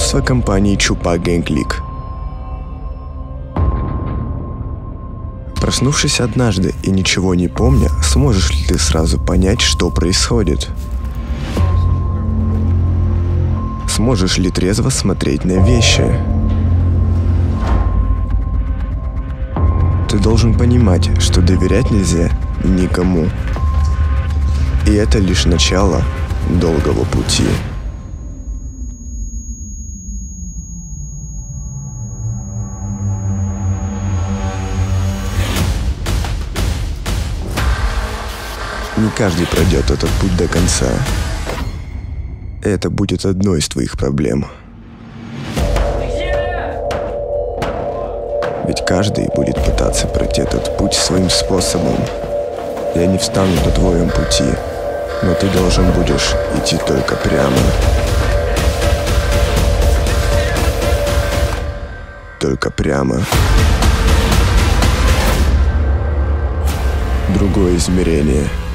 Руководство компании Чупа Гэнг Проснувшись однажды и ничего не помня, сможешь ли ты сразу понять, что происходит? Сможешь ли трезво смотреть на вещи? Ты должен понимать, что доверять нельзя никому. И это лишь начало долгого пути. Не каждый пройдет этот путь до конца. Это будет одной из твоих проблем. Ведь каждый будет пытаться пройти этот путь своим способом. Я не встану на твоем пути, но ты должен будешь идти только прямо. Только прямо. Другое измерение —